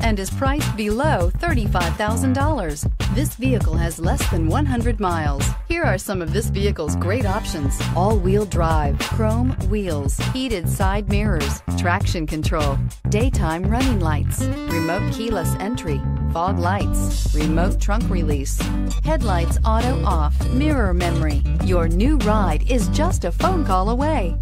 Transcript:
and is priced below $35,000. This vehicle has less than 100 miles. Here are some of this vehicle's great options. All-wheel drive, chrome wheels, heated side mirrors, traction control, daytime running lights, remote keyless entry, fog lights, remote trunk release, headlights auto off, mirror memory. Your new ride is just a phone call away.